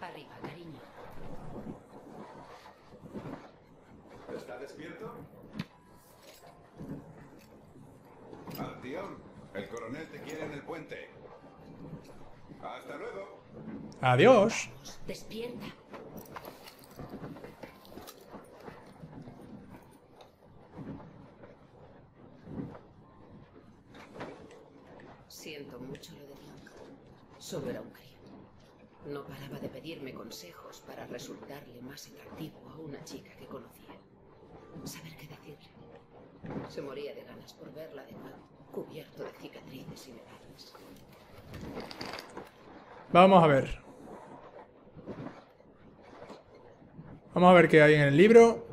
Arriba, cariño. ¿Está despierto? Artyom, el coronel te quiere en el puente. Hasta luego. Adiós. Despierta. Siento mucho lo de Bianca. Solo era. No paraba de pedirme consejos para resultarle más atractivo a una chica que conocía. Saber qué decirle. Se moría de ganas por verla de nuevo, cubierto de cicatrices y medallas. Vamos a ver. Vamos a ver qué hay en el libro.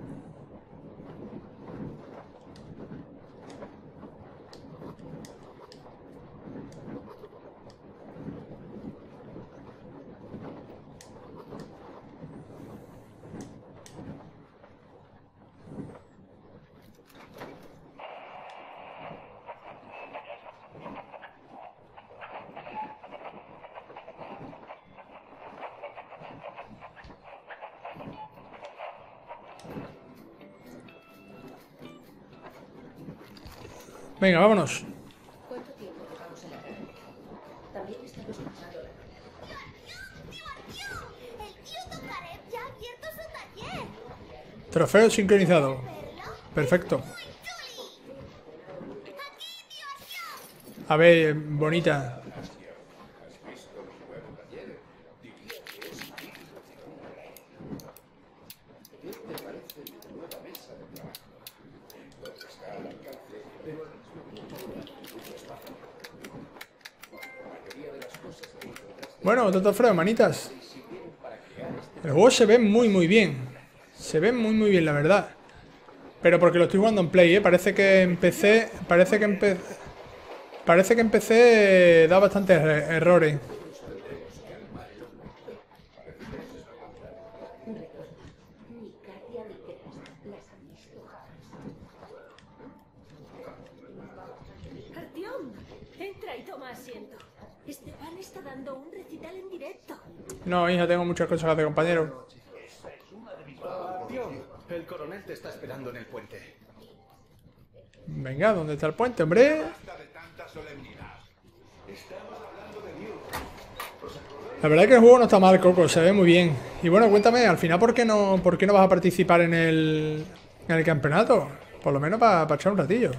Venga, vámonos. ¿Cuánto tiempo llevamos en la carretera? También estaba escuchando la ¡Tío Artyom! ¡El tío Tokarev ya ha abierto su taller! Trofeo sincronizado. Perfecto. A ver, bonita. Bueno, Toto Freo, manitas. El juego se ve muy muy bien. Se ve muy muy bien, la verdad. Pero porque lo estoy jugando en Play, ¿eh? Parece que empecé... Parece que empecé... Parece que empecé da bastantes er- errores. Ni Katia ni Krista las han visto jamás. Artyom, entra y toma asiento. Esteban está dando un recital en directo. No, hija, tengo muchas cosas que hacer, compañero. Tío, el coronel te está esperando en el puente. Venga, ¿dónde está el puente, hombre? La verdad es que el juego no está mal, Coco, se ve muy bien. Y bueno, cuéntame, al final, ¿por qué no, por qué no vas a participar en el, en el campeonato? Por lo menos para echar un ratillo.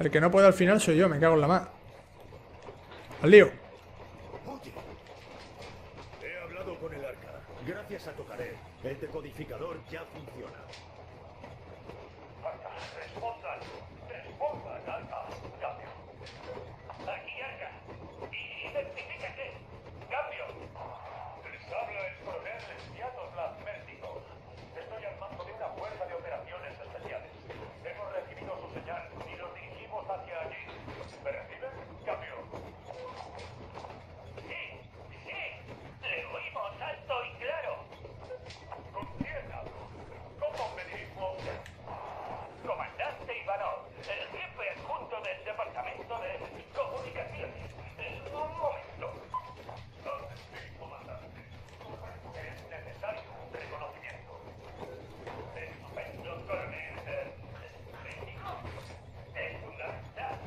El que no puede al final soy yo, me cago en la más. Al lío. He hablado con el arca. Gracias a Tokarev, el decodificador ya funciona. Respondan, arca. Cambio. Aquí, arca. Identifíquese. Cambio. Les habla el coronel Sviatoslav Mértico. Estoy al mando de una fuerza de operaciones especiales. Hemos recibido su señal y nos dirigimos hacia allí. ¿Me reciben? Cambio. Sí, sí, le oímos alto y claro. ¿Con quién hablo? ¿Cómo me dirijo a usted? Comandante Ivanov, el jefe adjunto del Departamento de Comunicaciones. Eh, Un momento. ¿Dónde sí, comandante? Es necesario un reconocimiento. Estupendo, coronel. Eh, México es una verdad.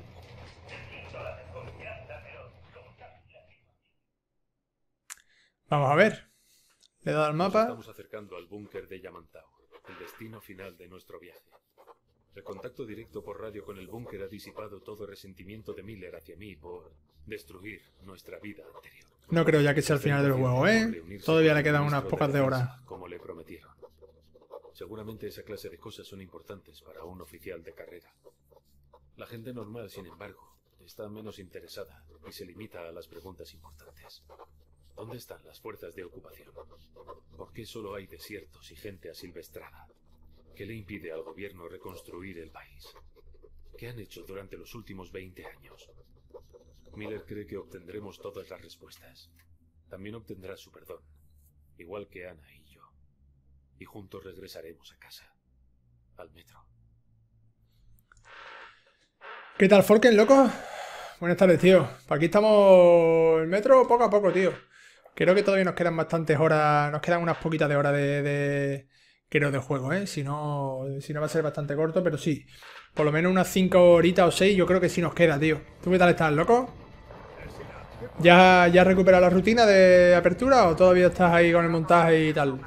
Necesito la desconfianza, pero como sabes, la Vamos a ver. Le he dado al Nos mapa. estamos acercando al búnker de Yamantau, el destino final de nuestro viaje. El contacto directo por radio con el búnker ha disipado todo resentimiento de Miller hacia mí por destruir nuestra vida anterior. No creo ya que sea el final del juego, ¿eh? Todavía le quedan unas pocas de horas. Como le prometieron. Seguramente esa clase de cosas son importantes para un oficial de carrera. La gente normal, sin embargo, está menos interesada y se limita a las preguntas importantes. ¿Dónde están las fuerzas de ocupación? ¿Por qué solo hay desiertos y gente asilvestrada? ¿Qué le impide al gobierno reconstruir el país? ¿Qué han hecho durante los últimos 20 años? Miller cree que obtendremos todas las respuestas. También obtendrá su perdón, igual que Ana y yo. Y juntos regresaremos a casa, al metro. ¿Qué tal, Forken, loco? Buenas tardes, tío. Aquí estamos el metro poco a poco, tío. Creo que todavía nos quedan bastantes horas, nos quedan unas poquitas de horas de, creo de juego, ¿eh? Si no, si no va a ser bastante corto, pero sí. Por lo menos unas 5 horitas o 6 yo creo que sí nos queda, tío. ¿Tú qué tal estás, loco? ¿Ya, ¿Ya has recuperado la rutina de apertura o todavía estás ahí con el montaje y tal?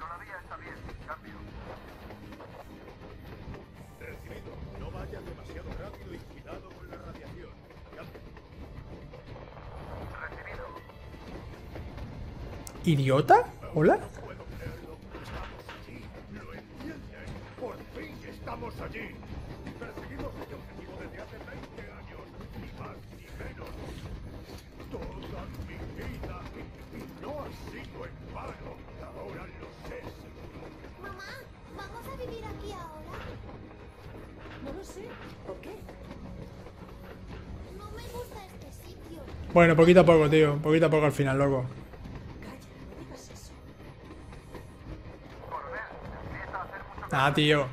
Este sitio. Bueno, poquito a poco, tío. Poquito a poco al final, loco. Calla, no digas eso. Ah, tío.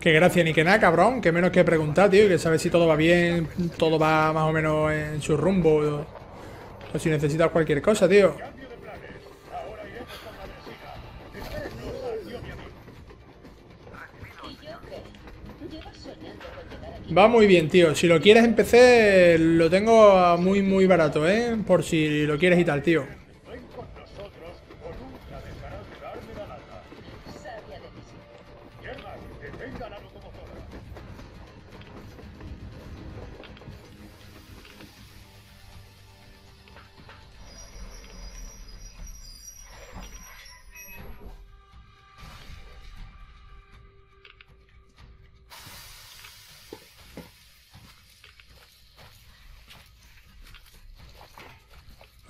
Qué gracia, ni que nada, cabrón. Que menos que preguntar, tío. Y que saber si todo va bien, todo va más o menos en su rumbo. O, si necesitas cualquier cosa, tío. Va muy bien, tío. Si lo quieres en lo tengo muy, muy barato, ¿eh? Por si lo quieres y tal, tío.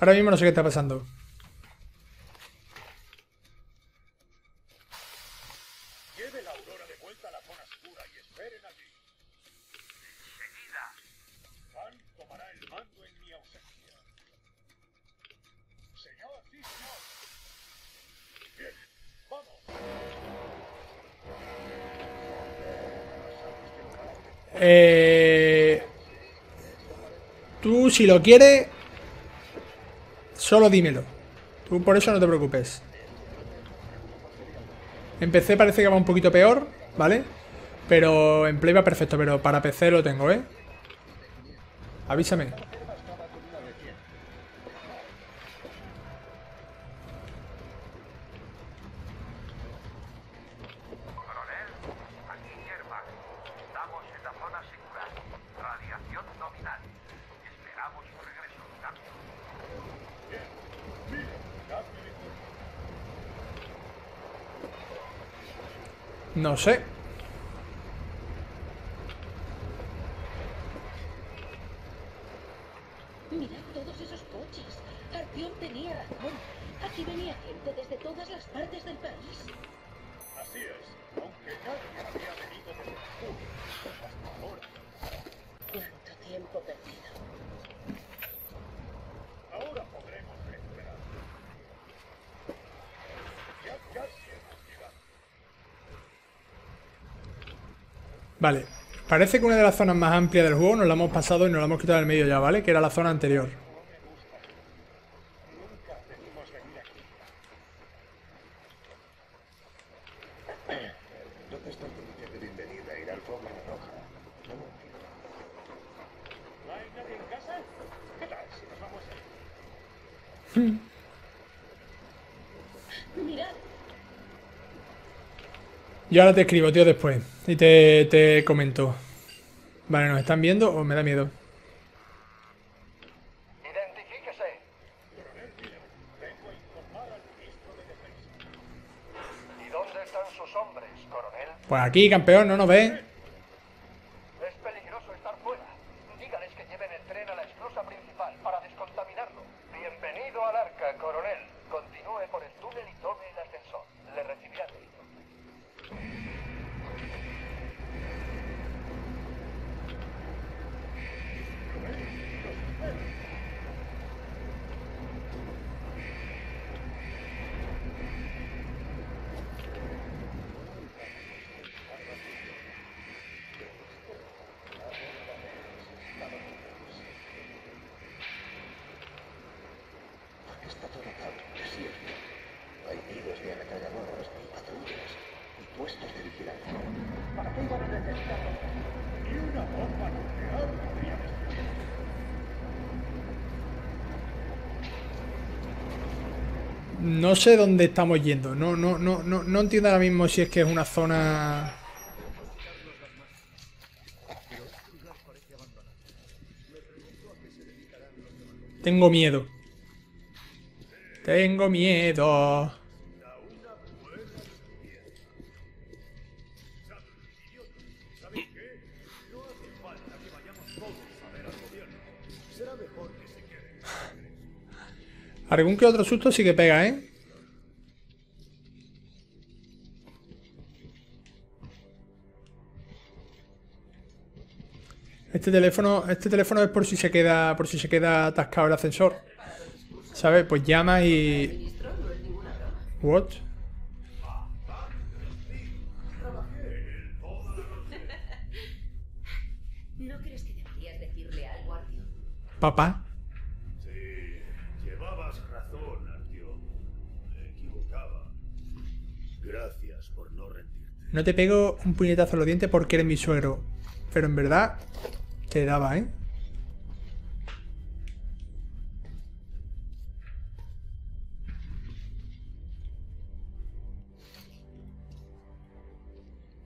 Ahora mismo no sé qué está pasando. Lleve la aurora de vuelta a la zona segura y esperen allí. Enseguida. Juan tomará el mando en mi ausencia. Señor, sí, señor. Bien, vamos. Eh... Tú, si lo quieres, solo dímelo. Tú por eso no te preocupes. En PC parece que va un poquito peor, ¿vale? Pero en Play va perfecto, pero para PC lo tengo, ¿eh? Avísame. Coronel, aquí Yermak. Estamos en la zona segura. Radiación nominal. Esperamos su regreso. Cambio. Bien. Mire, cambio de curso. No sé. Mirad todos esos coches. Arpión tenía razón. Aquí venía gente desde todas las partes del país. Así es. Aunque nadie había venido desde el sur. Hasta ahora. Cuánto tiempo perdido. Ahora podremos recuperar. Ya casi hemos llegado. Vale. Parece que una de las zonas más amplias del juego nos la hemos pasado y nos la hemos quitado del medio ya, ¿vale? Que era la zona anterior. Nunca debimos venir aquí. ¿Dónde está el comité de bienvenida? Ir al Forma Roja. No lo entiendo. ¿No hay nadie en casa? ¿Qué tal si nos vamos a Mirad, Yo ahora te escribo, tío, después. Y te, te comento. Vale, ¿nos están viendo o me da miedo? Identifíquese. ¿Y dónde están sus hombres, coronel? Pues aquí, campeón, ¿no nos ve? puestos de vigilancia. ¿Para qué iban a necesitar? ¡Y una bomba nuclear! No sé dónde estamos yendo. No, no, no, no, no entiendo ahora mismo si es que es una zona. Tengo miedo. Tengo miedo. Algún que otro susto sí que pega, ¿eh? Este teléfono, este teléfono es por si se queda, por si se queda atascado el ascensor. ¿Sabes? Pues llama y. What? ¿No crees que deberías decirle algo, Artyom? Papá. No te pego un puñetazo en los dientes porque eres mi suegro. Pero en verdad te daba, ¿eh?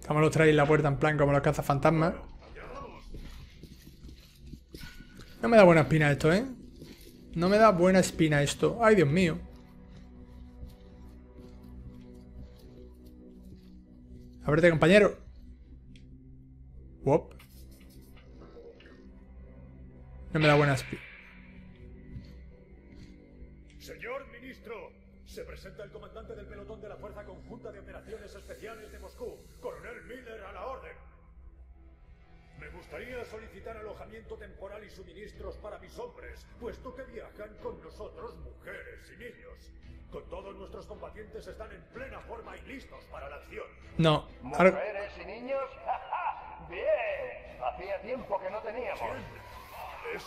Estamos los traes en la puerta en plan como los cazafantasmas. No me da buena espina esto, ¿eh? No me da buena espina esto. Ay, Dios mío. Ábrete, compañero. Wop. No me da buena espina. Señor ministro, se presenta el comandante del pelotón de la Fuerza Conjunta de Operaciones Especiales de Moscú, coronel Miller a la orden. Me gustaría solicitar alojamiento temporal y suministros para mis hombres, puesto que viajan con nosotros mujeres y niños. Con todos nuestros combatientes están en plena forma y listos para la acción. No. ¿Mujeres y niños? Bien, hacía tiempo que no teníamos. Es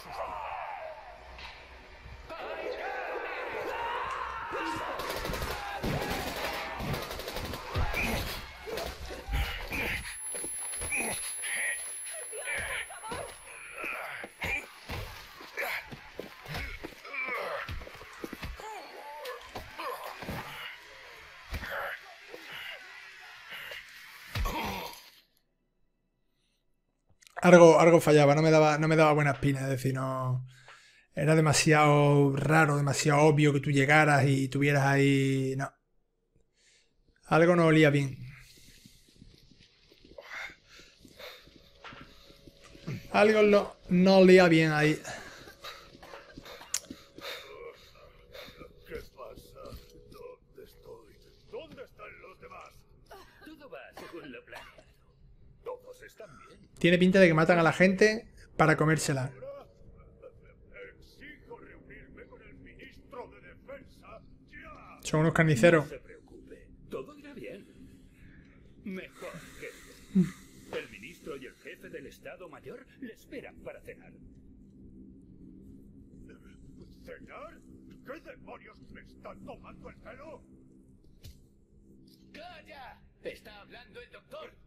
Algo, algo fallaba, no me daba, no me daba buena espina, es decir, no. Era demasiado raro, demasiado obvio que tú llegaras y tuvieras ahí. No. Algo no olía bien. Algo no, no olía bien ahí. ¿Qué pasa? ¿Dónde estoy? ¿Dónde están los demás? Todo va según lo planeado. Todos están bien. Tiene pinta de que matan a la gente para comérsela. Son unos carniceros. No se preocupe, todo irá bien. Mejor que. El ministro y el jefe del Estado Mayor le esperan para cenar. ¿Cenar? ¿Qué demonios me están tomando el pelo? ¡Calla! Está hablando el doctor.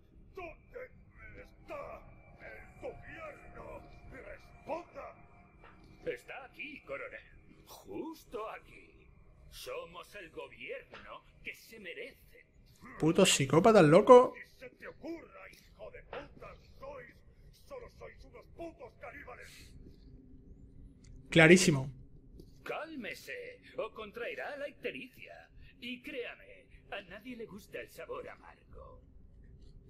¿Dónde está el gobierno? ¡Responda! Está aquí, coronel. Justo aquí. Somos el gobierno que se merece. Putos psicópatas, loco. ¡Ni se te ocurra, hijo de puta! ¡Sois! ¡Solo sois unos putos caníbales! Clarísimo. Cálmese o contraerá la ictericia. Y créame, a nadie le gusta el sabor amargo.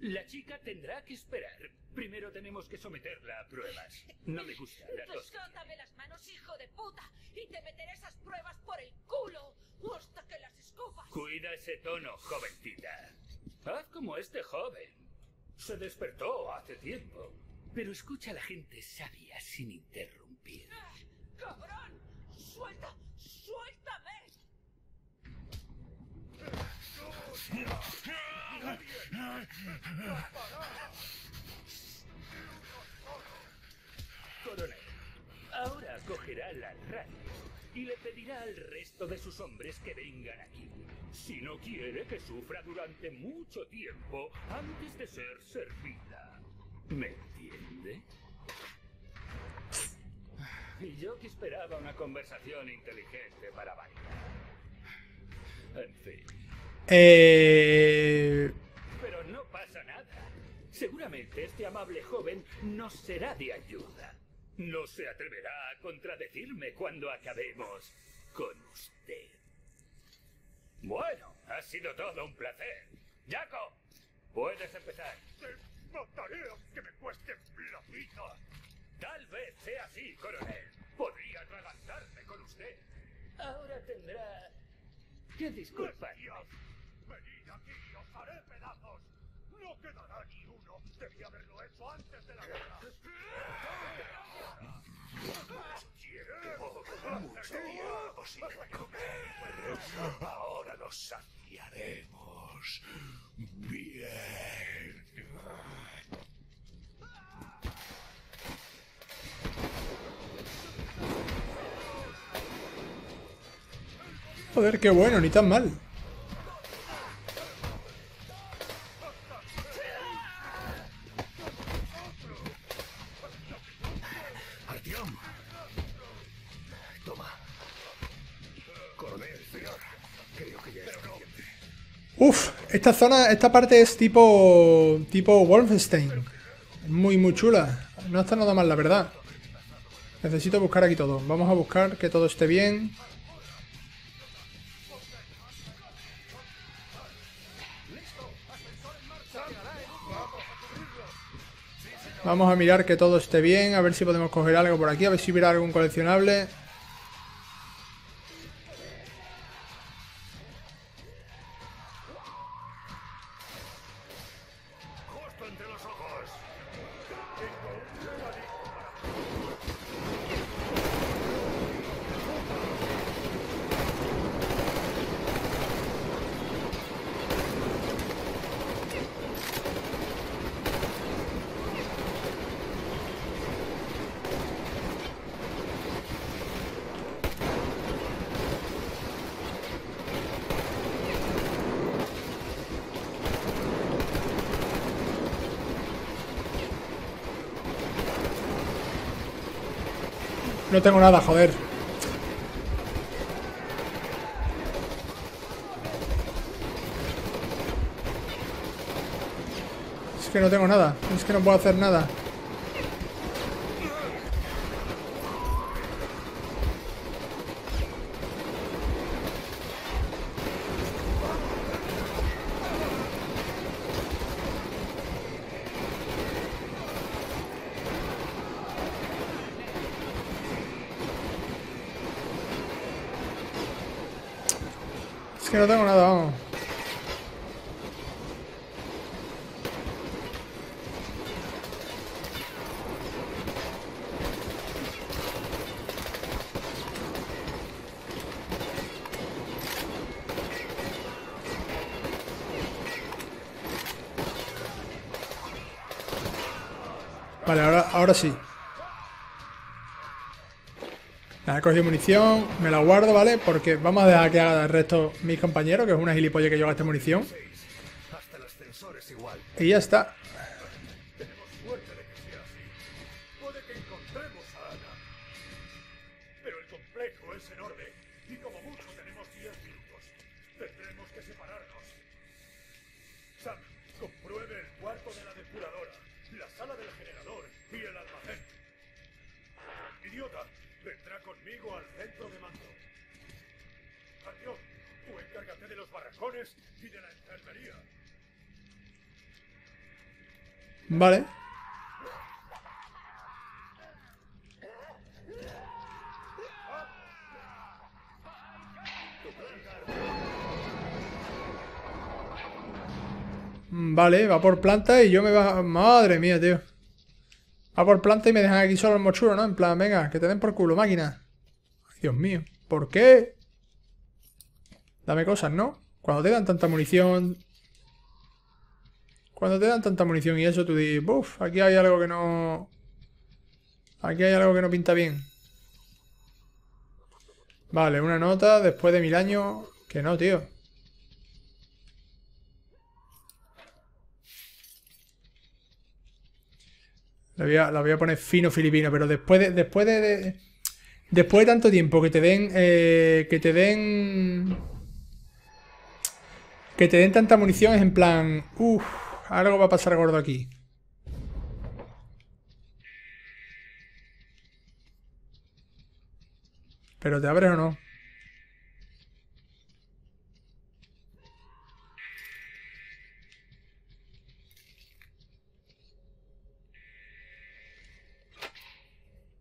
La chica tendrá que esperar. Primero tenemos que someterla a pruebas. No me gusta la tos. Sótame las manos, hijo de puta, y te meteré esas pruebas por el culo hasta que las escupas. Cuida ese tono, jovencita. Haz como este joven. Se despertó hace tiempo. Pero escucha a la gente sabia sin interrumpir. ¡Cabrón! ¡Suelta! ¡Suéltame! Coronel, ahora cogerá la radio y le pedirá al resto de sus hombres que vengan aquí. si no quiere que sufra durante mucho tiempo antes de ser servida. ¿Me entiende? Y yo que esperaba una conversación inteligente para variar. En fin. Eh... Pero no pasa nada. Seguramente este amable joven nos será de ayuda. No se atreverá a contradecirme cuando acabemos con usted. Bueno, ha sido todo un placer. Jaco, puedes empezar. Te mataré aunque me cueste la vida. Tal vez sea así, coronel. Podría atragantarme con usted. Ahora tendrá que disculparme. Haré pedazos. No quedará ni uno. Debí haberlo hecho antes de la guerra. Ahora nos saciaremos. Bien. Joder, qué bueno, ni tan mal. Esta zona, esta parte es tipo tipo Wolfenstein. Muy, muy chula. No está nada mal, la verdad. Necesito buscar aquí todo. Vamos a buscar que todo esté bien. Vamos a mirar que todo esté bien, a ver si podemos coger algo por aquí, a ver si hubiera algún coleccionable. No tengo nada, joder. Es que no tengo nada. Es que no puedo hacer nada. Que no tengo nada, vamos. Nada, he cogido munición, me la guardo, ¿vale? Porque vamos a dejar que haga el resto mis compañeros, que es una gilipollas que lleva esta munición. Y ya está. Vale. Mm, Vale, va por planta y yo me va... Madre mía, tío. Va por planta y me dejan aquí solo el mochulo, ¿no? En plan, venga, que te den por culo, máquina. Dios mío. ¿Por qué? Dame cosas, ¿no? Cuando te dan tanta munición. Cuando te dan tanta munición y eso, tú dices, uff, aquí hay algo que no. Aquí hay algo que no pinta bien. Vale, una nota después de mil años. Que no, tío. La voy a, la voy a poner fino filipino, pero después de. Después de, después de tanto tiempo que te den. Eh, que te den que te den tanta munición es en plan, uff, algo va a pasar gordo aquí. Pero te abres o no.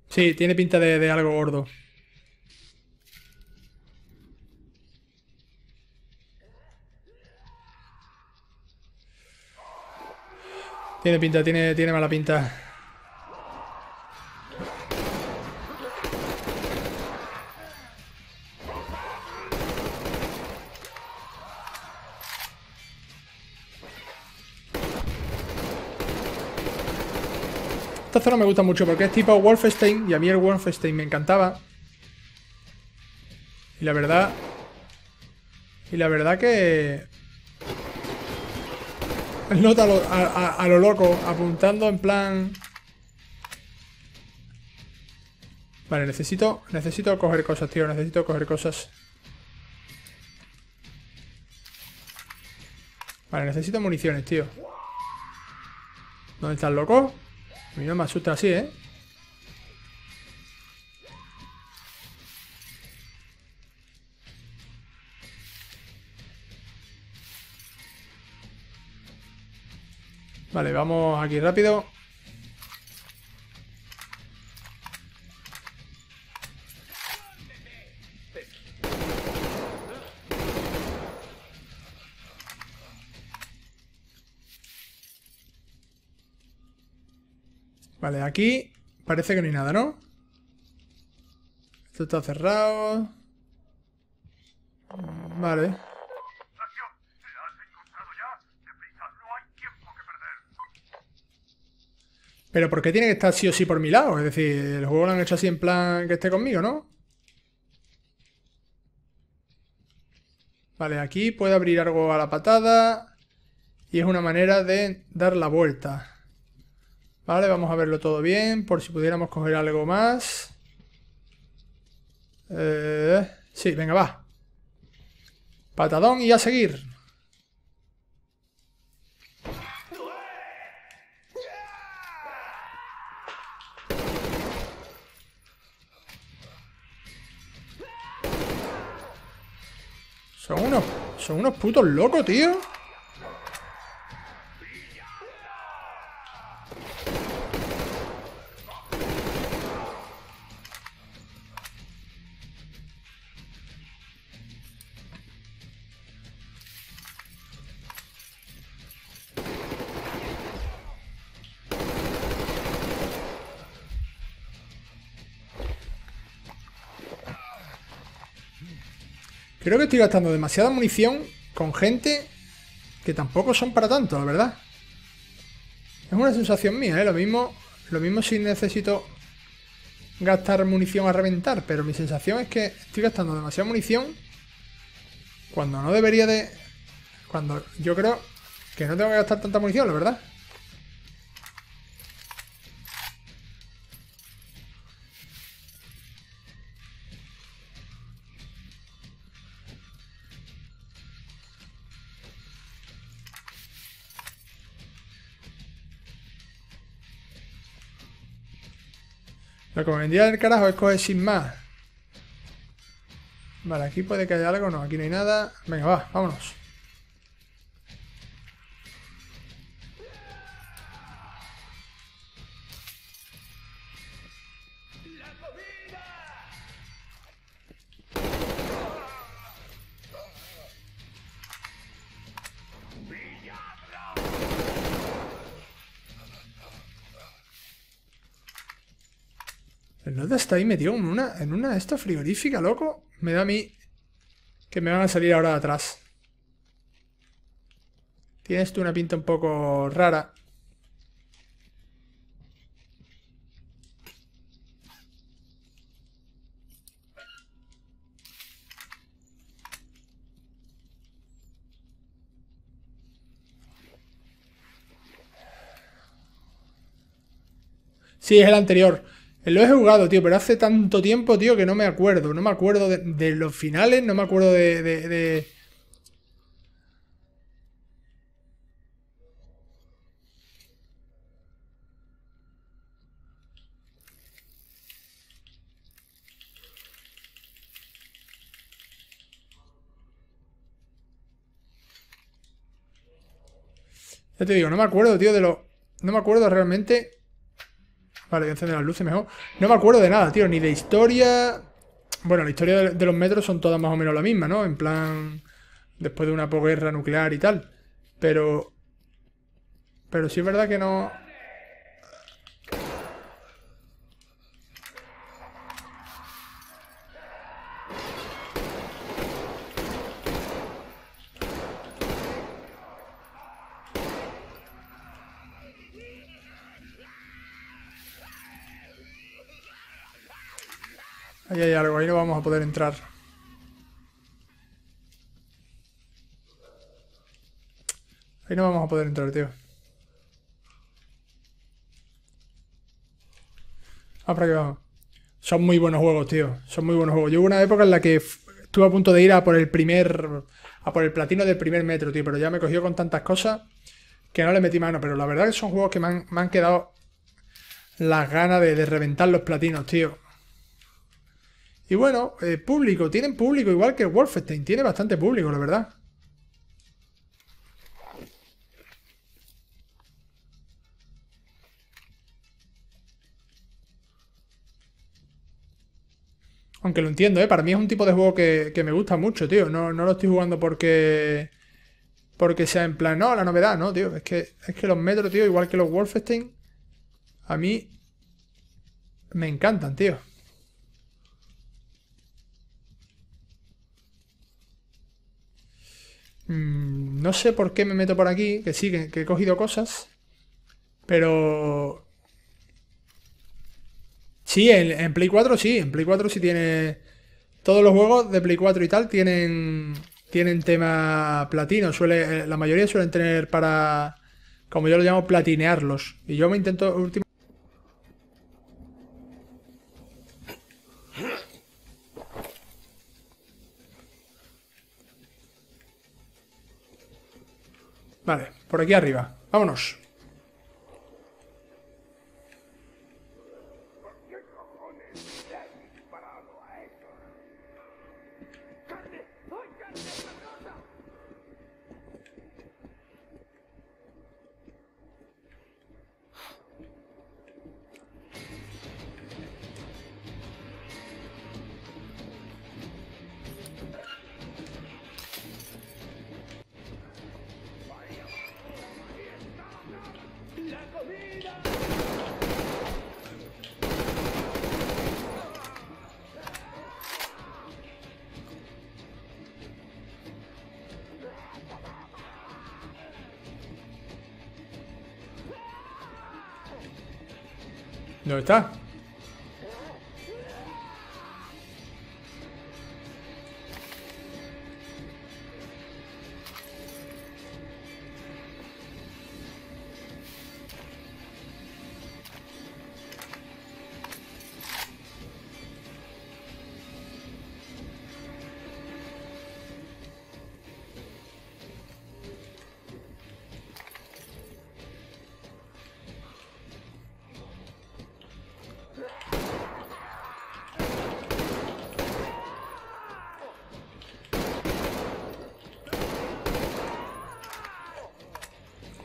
Sí, tiene pinta de, de algo gordo. Tiene pinta, tiene, tiene mala pinta. Esta zona me gusta mucho porque es tipo Wolfenstein y a mí el Wolfenstein me encantaba. Y la verdad... Y la verdad que... Nota a a lo loco, apuntando en plan... Vale, necesito, necesito coger cosas, tío, necesito coger cosas. Vale, necesito municiones, tío. ¿Dónde estás, loco? A mí no me asusta así, ¿eh? Vale, vamos aquí rápido. Vale, aquí parece que no hay nada, ¿no? Esto está cerrado. Vale. Pero ¿por qué tiene que estar sí o sí por mi lado? Es decir, el juego lo han hecho así en plan que esté conmigo, ¿no? Vale, aquí puede abrir algo a la patada. Y es una manera de dar la vuelta. Vale, vamos a verlo todo bien. Por si pudiéramos coger algo más. Eh, sí, venga, va. Patadón y a seguir. Son unos, son unos putos locos, tío. Creo que estoy gastando demasiada munición con gente que tampoco son para tanto, la verdad. Es una sensación mía, ¿eh? Lo mismo, lo mismo si necesito gastar munición a reventar, pero mi sensación es que estoy gastando demasiada munición cuando no debería de... Cuando yo creo que no tengo que gastar tanta munición, la verdad. Lo que me vendría del carajo es coger sin más. Vale, aquí puede que haya algo. No, aquí no hay nada. Venga, va, vámonos. El Nota está ahí metido en una, en una esta frigorífica, loco. Me da a mí que me van a salir ahora de atrás. Tienes tú una pinta un poco rara. Sí, es el anterior. Lo he jugado, tío, pero hace tanto tiempo, tío, que no me acuerdo. No me acuerdo de, los finales, no me acuerdo de- Ya te digo, no me acuerdo, tío, de lo... No me acuerdo realmente... Vale, voy encender las luces mejor. No me acuerdo de nada, tío, ni de historia... Bueno, la historia de, de los metros son todas más o menos la misma, ¿no? En plan... Después de una posguerra nuclear y tal. Pero... Pero sí es verdad que no... Ahí hay algo, ahí no vamos a poder entrar. Ahí no vamos a poder entrar, tío. Ah, qué vamos. Son muy buenos juegos, tío. Son muy buenos juegos. Yo hubo una época en la que estuve a punto de ir a por el primer. a por el platino del primer metro, tío. Pero ya me cogió con tantas cosas que no le metí mano. Pero la verdad que son juegos que me han, me han quedado las ganas de, de reventar los platinos, tío. Y bueno, eh, público, tienen público igual que Wolfenstein, tiene bastante público, la verdad. Aunque lo entiendo, ¿eh? Para mí es un tipo de juego que, que me gusta mucho, tío. No, no lo estoy jugando porque... Porque sea en plan, no, la novedad, no, tío. Es que, es que los metros, tío, igual que los Wolfenstein, a mí me encantan, tío. Mm, no sé por qué me meto por aquí, que sí, que, he cogido cosas. Pero... Sí, en, Play 4 sí, en Play 4 sí tiene... Todos los juegos de Play 4 y tal tienen tienen tema platino. Suele, eh, la mayoría suelen tener para, como yo lo llamo, platinearlos. Y yo me intento último... Vale, por aquí arriba. Vámonos.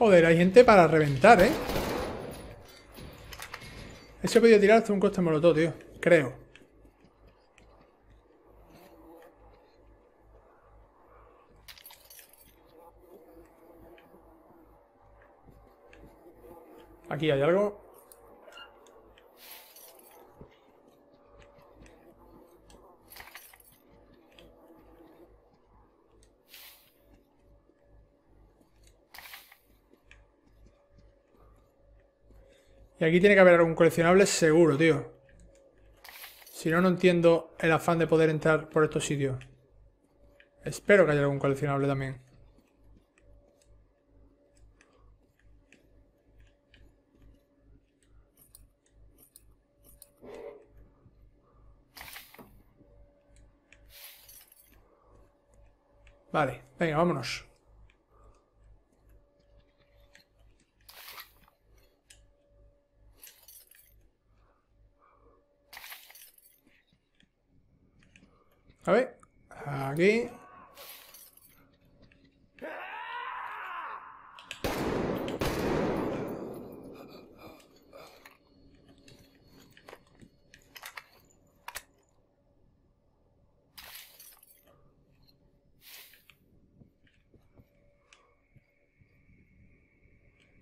Joder, hay gente para reventar, ¿eh? He podido tirar hasta un coste molotov, tío. Creo. Aquí hay algo. Y aquí tiene que haber algún coleccionable seguro, tío. Si no, no entiendo el afán de poder entrar por estos sitios. Espero que haya algún coleccionable también. Vale, venga, vámonos. A ver, aquí.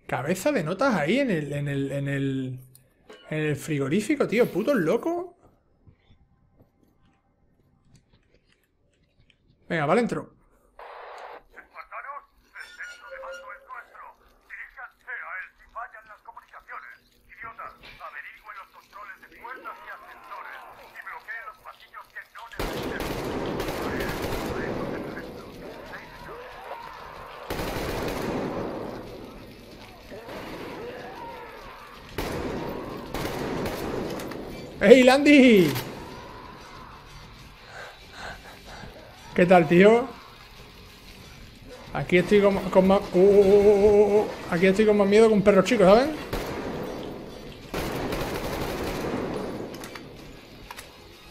Cabeza de notas ahí en el, en el, en el, en el frigorífico, tío. Puto loco. Venga, vale, entro. ¡Hey, Landy! ¿Qué tal, tío? Aquí estoy con, con más... uh, uh, uh. Aquí estoy con más miedo que un perro chico, ¿saben?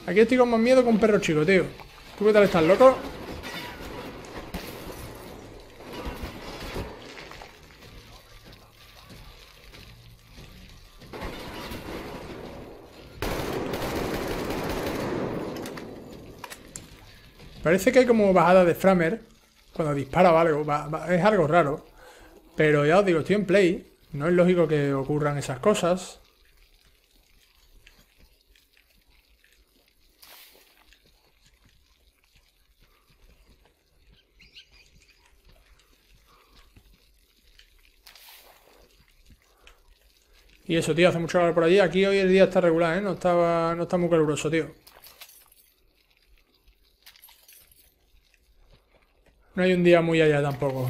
Aquí estoy con más miedo que un perro chico, tío. ¿Tú qué tal estás, loco? Parece que hay como bajada de Framer cuando dispara o algo. es algo raro. Pero ya os digo, estoy en play. No es lógico que ocurran esas cosas. Y eso, tío, hace mucho calor por allí. Aquí hoy el día está regular, ¿eh? No, estaba, no está muy caluroso, tío. No hay un día muy allá tampoco.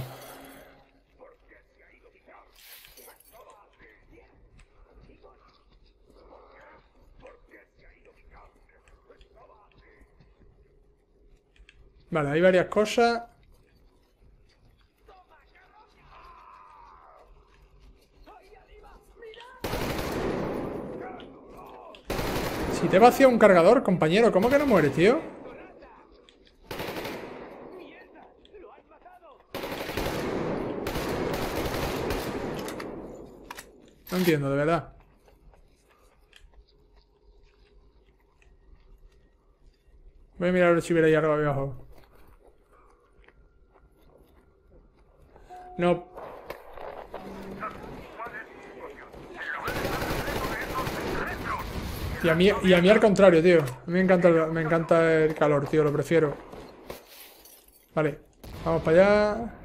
Vale, hay varias cosas. Si te vacía un cargador, compañero, ¿cómo que no mueres, tío? No entiendo, de verdad. Voy a mirar a ver si hubiera ahí algo abajo. No. Y a mí, y a mí al contrario, tío. A mí me encanta, el, me encanta el calor, tío. Lo prefiero. Vale. Vamos para allá.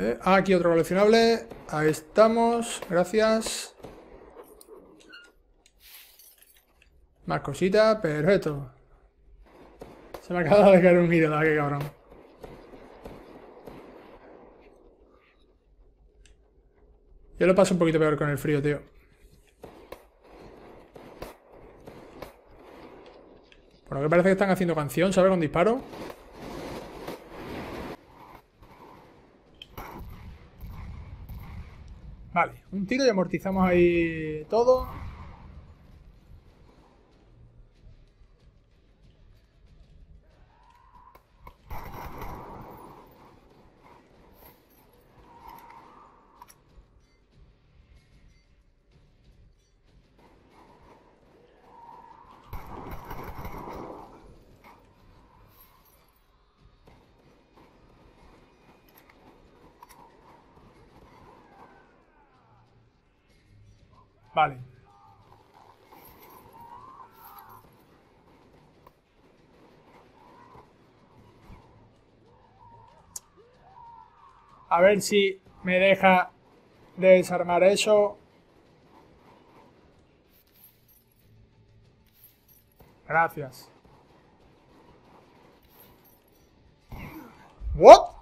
Eh, ah, aquí otro coleccionable. Ahí estamos. Gracias. Más cositas. Perfecto. Se me acaba de caer un ídolo. Qué cabrón. Yo lo paso un poquito peor con el frío, tío. Por lo que parece que están haciendo canción, ¿sabes? Con disparo. Vale, un tiro y amortizamos ahí todo. Vale. A ver si me deja desarmar eso. Gracias. What?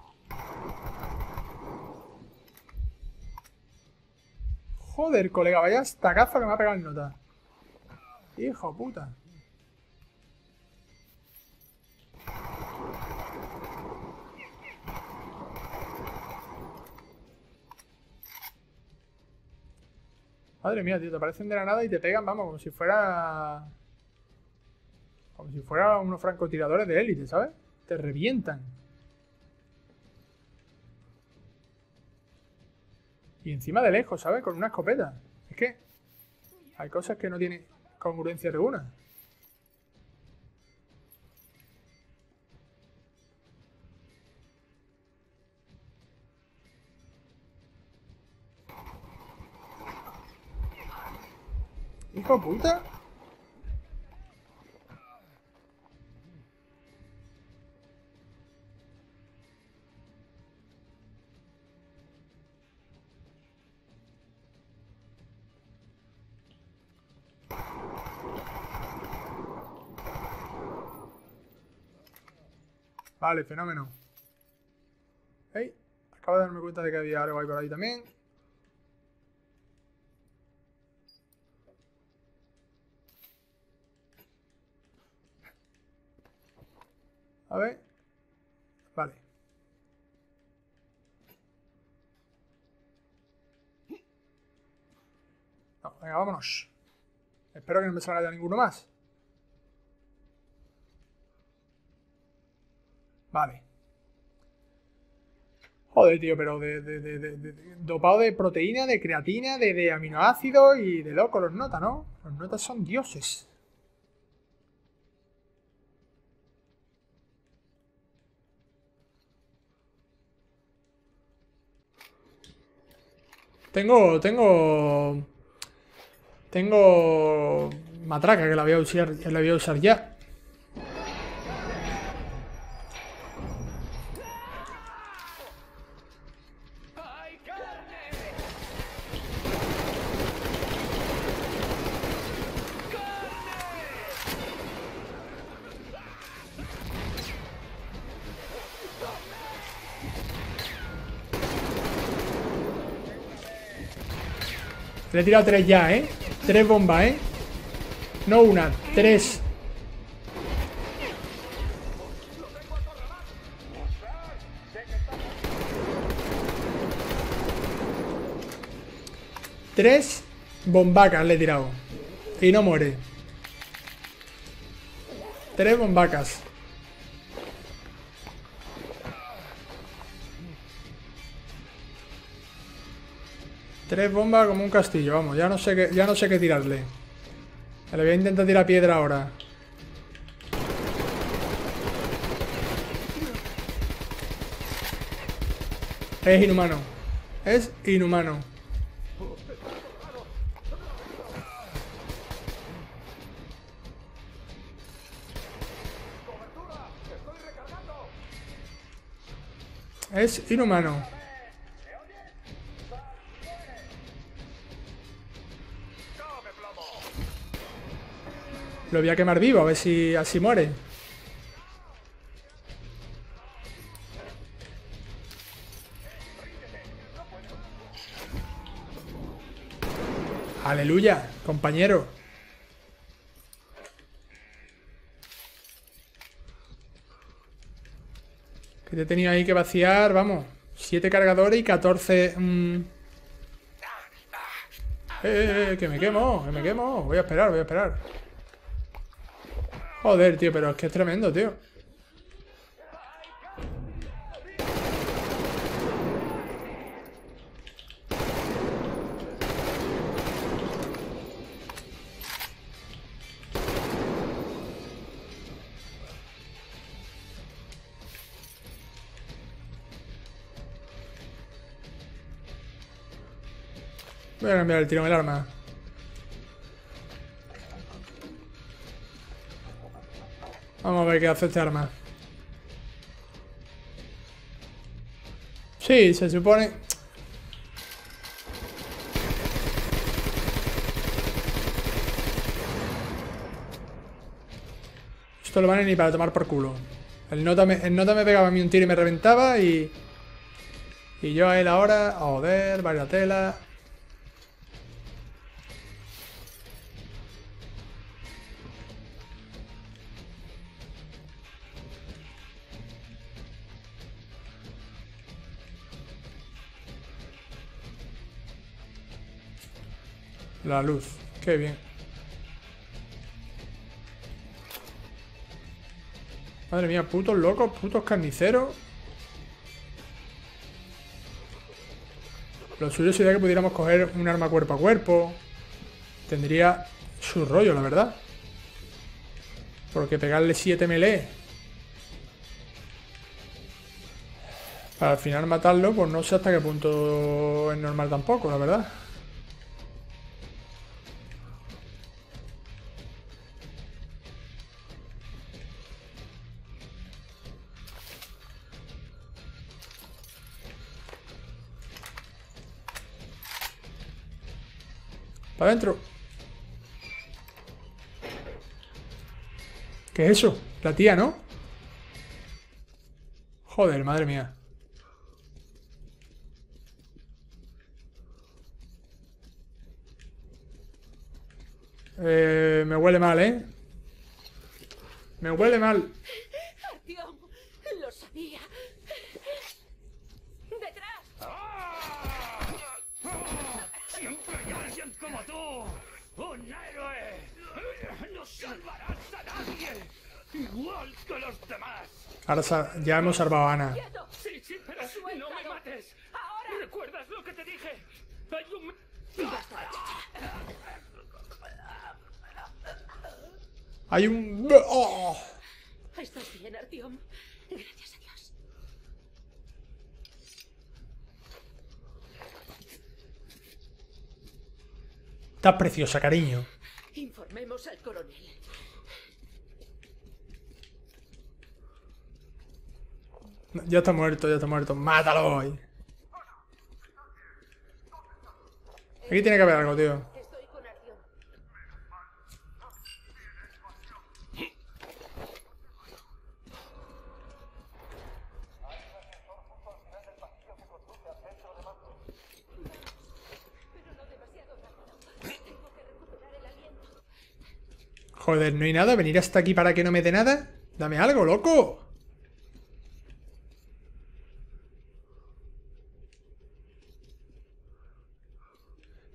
Joder, colega, vaya estacazo que me ha pegado el nota. Hijo puta. Madre mía, tío, te aparecen de la nada y te pegan, vamos, como si fuera... Como si fuera unos francotiradores de élite, ¿sabes? Te revientan. Y encima de lejos, ¿sabes? Con una escopeta. Es que hay cosas que no tienen congruencia alguna. Hijo puta. Vale, fenómeno. Hey, acabo de darme cuenta de que había algo ahí por ahí también. A ver. Vale. No, venga, vámonos. Espero que no me salga ya ninguno más. Vale. Joder, tío, pero de, dopado de proteína, de creatina, de, aminoácidos y de loco los notas, ¿no? Los notas son dioses. Tengo, tengo, tengo matraca que la voy a usar, la voy a usar ya. Le he tirado tres ya, ¿eh? Tres bombas, ¿eh? No una, tres. Tres bombacas le he tirado. Y no muere. Tres bombacas. Tres bombas como un castillo, vamos, ya no sé qué, ya no sé qué tirarle. Le voy a intentar tirar piedra ahora. Es inhumano. Es inhumano. Es inhumano. Lo voy a quemar vivo, a ver si así muere. Aleluya, compañero. Que te he tenido ahí que vaciar, vamos. Siete cargadores y 14... mm. Eh, eh, eh, que me quemo, que me quemo. Voy a esperar, voy a esperar. Joder, tío, pero es que es tremendo, tío. Voy a cambiar el tiro del arma. Vamos a ver qué hace este arma. Sí, se supone... Esto lo vale ni para tomar por culo. El nota, me, el nota me pegaba a mí un tiro y me reventaba y... Y yo a él ahora... Joder, varias tela. La luz. Qué bien. Madre mía, putos locos, putos carniceros. Lo suyo sería que pudiéramos coger un arma cuerpo a cuerpo. Tendría su rollo, la verdad. Porque pegarle 7 melee. Para al final matarlo, pues no sé hasta qué punto es normal tampoco, la verdad. Adentro. ¿Qué es eso? La tía, ¿no? Joder, madre mía. Eh, me huele mal, ¿eh? Me huele mal. Artyom, lo sabía. ¡Detrás! ¡Siempre hay alguien como tú! ¡Un héroe! ¡No salvarás a nadie! ¡Igual que los demás! Ahora ya hemos salvado a Ana. Sí, sí, pero no me mates. ¡Ahora! ¿Recuerdas lo que te dije? Hay un... Hay un... ¡Oh! ¿Estás bien, Artyom? Gracias a Dios. Está preciosa, cariño. Informemos al coronel. Ya está muerto, ya está muerto. ¡Mátalo! ahí. Aquí tiene que haber algo, tío. Joder, no hay nada. Venir hasta aquí para que no me nada. Dame algo, loco.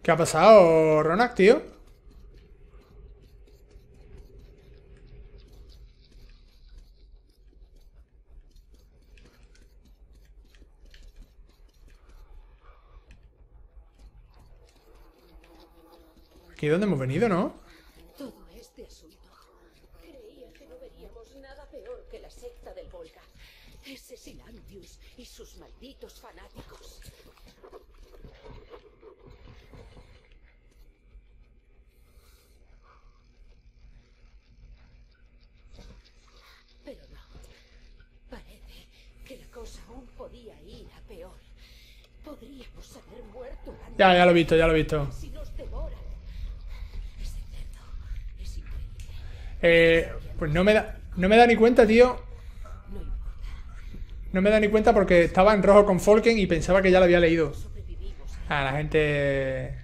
¿Qué ha pasado, Ronak, tío? Aquí es donde hemos venido, ¿no? Todo este asunto. Creía que no veríamos nada peor que la secta del Volga. Ese Silandius y sus malditos fanáticos. Pero no. Parece que la cosa aún podía ir a peor. Podríamos haber muerto antes Ya, ya lo he visto, ya lo he visto. si nos devoran. Ese cerdo es increíble. Eh, pues no me da, no me da ni cuenta, tío. No me da ni cuenta porque estaba en rojo con Folken y pensaba que ya lo había leído. Sobrevivimos. A la gente...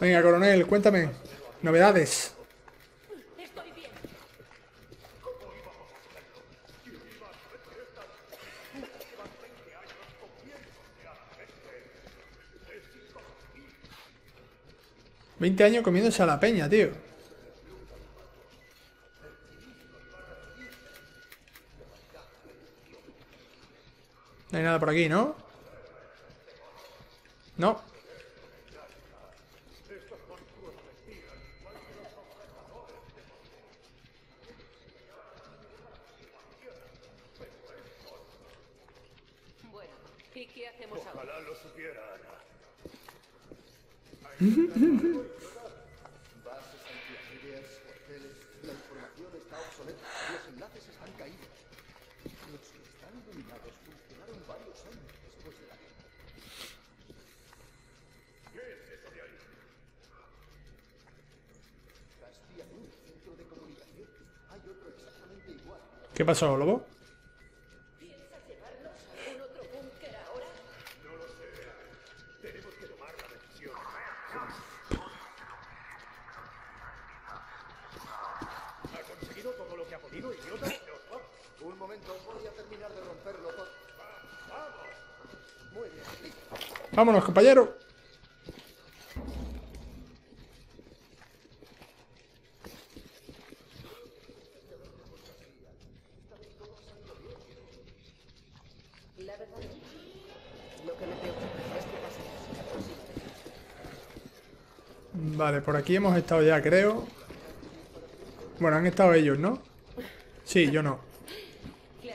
Venga, coronel, cuéntame. Novedades. Veinte años comiéndose a la peña, tío. No hay nada por aquí. No. ¿Y qué hacemos ahora? Ojalá lo supiera, Ana. Bases antiaéreas, hoteles, la información está obsoleta, los enlaces están caídos. Los que están iluminados funcionaron varios años después de la guerra. ¿Qué es eso de ahí? Caspia un centro de comunicación. Hay otro exactamente igual. ¿Qué pasó, lobo? ¿Piensas llevarnos a algún otro búnker ahora? No lo sé. Tenemos que tomar la decisión. ¿Ha conseguido todo lo que ha podido, idiota? Nos vamos. Un momento, voy a terminar de romperlo todo. ¡Vamos! Muy bien, listo. Vámonos, compañero. La verdad, lo que me preocupa es que pasemos la próxima vez. Vale, por aquí hemos estado ya, creo. Bueno, han estado ellos, ¿no? Sí, yo no. Los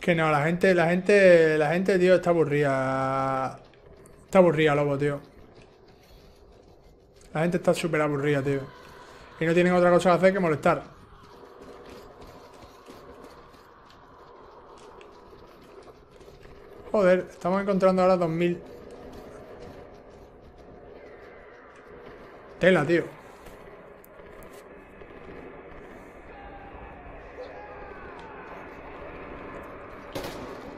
Que no, la gente, la gente, la gente, tío, está aburrida. Está aburrida, lobo, tío. La gente está súper aburrida, tío. Y no tienen otra cosa que hacer que molestar. Joder, estamos encontrando ahora 2000. Tela, tío.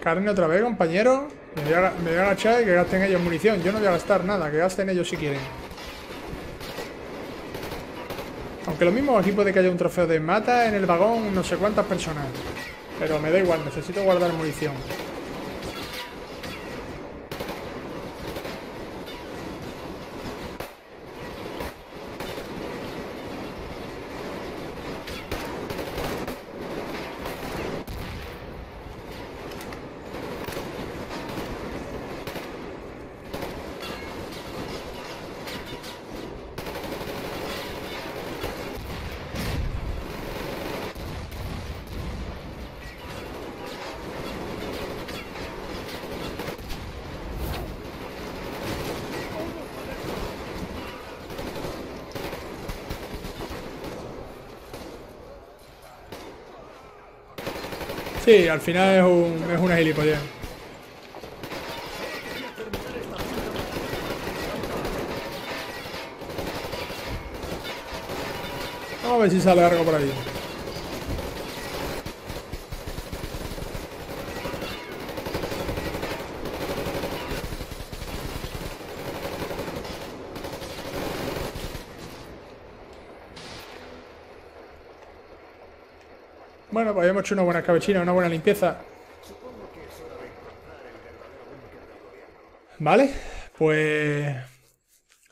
Carne otra vez, compañero. Me voy, a, me agachar y que gasten ellos munición. Yo no voy a gastar nada, que gasten ellos si quieren. Aunque lo mismo aquí puede que haya un trofeo de mata en el vagón no sé cuántas personas. Pero me da igual, necesito guardar munición. Sí, al final es, un, es una. Vamos a ver si sale algo por ahí. Hecho una buena cabechina, una buena limpieza. Vale, pues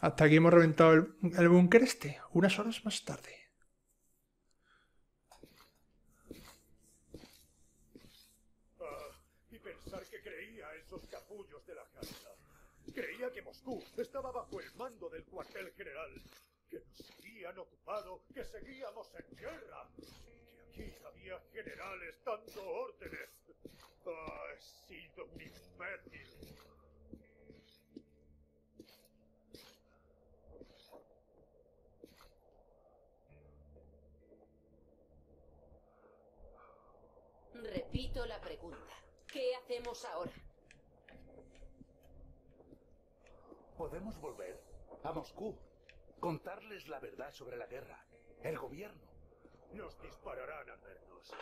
hasta aquí hemos reventado el, el búnker este, unas horas más tarde. Ah. Creía que Moscú estaba bajo el mando del cuartel general. Que nos habían ocupado, que seguíamos en guerra. Aquí había generales dando órdenes. Ah, he sido un imbécil. Repito la pregunta. ¿Qué hacemos ahora? Podemos volver a Moscú. Contarles la verdad sobre la guerra. El gobierno. Nos dispararán al vernos.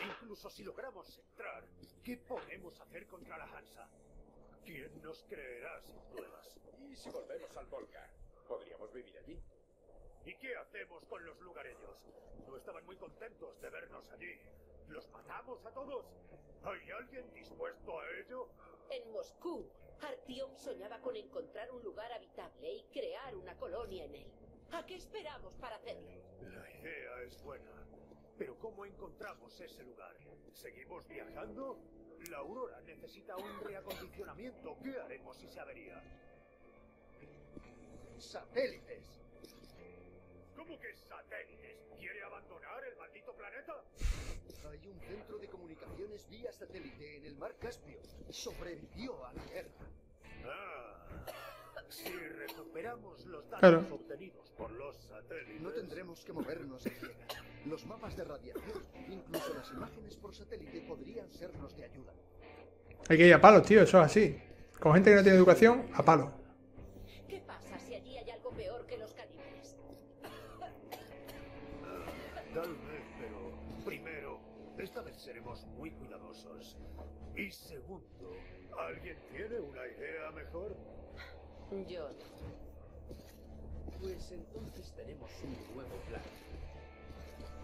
Incluso si logramos entrar, ¿qué podemos hacer contra la Hansa? ¿Quién nos creerá sin pruebas? ¿Y si volvemos al Volga? ¿Podríamos vivir allí? ¿Y qué hacemos con los lugareños? No estaban muy contentos de vernos allí. ¿Los matamos a todos? ¿Hay alguien dispuesto a ello? En Moscú, Artyom soñaba con encontrar un lugar habitable y crear una colonia en él. ¿A qué esperamos para hacerlo? La idea es buena. Pero ¿cómo encontramos ese lugar? ¿Seguimos viajando? La Aurora necesita un reacondicionamiento. ¿Qué haremos si se avería? satélites. ¿Cómo que satélites? ¿Quiere abandonar el maldito planeta? Hay un centro de comunicaciones vía satélite en el mar Caspio. Sobrevivió a la guerra. Ah, si recuperamos los datos Claro. obtenidos por los satélites... No tendremos que movernos. Los mapas de radiación, incluso las imágenes por satélite podrían sernos de ayuda. Hay que ir a palos, tío, eso es así. Con gente que no tiene educación, a palo. ¿Qué pasa si allí hay algo peor que los caníbales? Tal vez, pero primero, esta vez seremos muy cuidadosos. Y segundo, ¿alguien tiene una idea mejor? Yo no. Pues entonces tenemos un nuevo plan.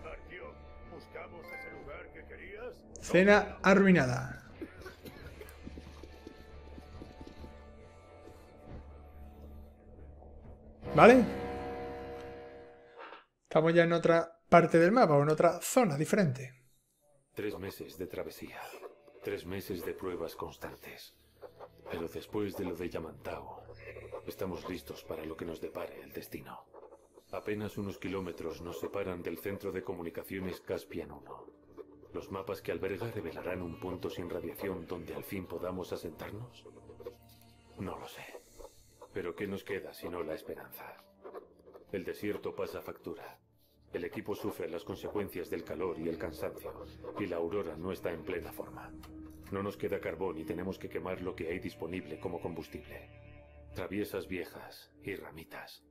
Artyom, ¿buscamos ese lugar que querías? Cena arruinada. ¿Vale? Estamos ya en otra parte del mapa o en otra zona diferente. Tres meses de travesía. Tres meses de pruebas constantes. Pero después de lo de Yamantau, estamos listos para lo que nos depare el destino. Apenas unos kilómetros nos separan del centro de comunicaciones Caspian 1. ¿Los mapas que alberga revelarán un punto sin radiación donde al fin podamos asentarnos? No lo sé. Pero ¿qué nos queda sino la esperanza? El desierto pasa factura. El equipo sufre las consecuencias del calor y el cansancio, y la aurora no está en plena forma. No nos queda carbón y tenemos que quemar lo que hay disponible como combustible. Traviesas viejas y ramitas.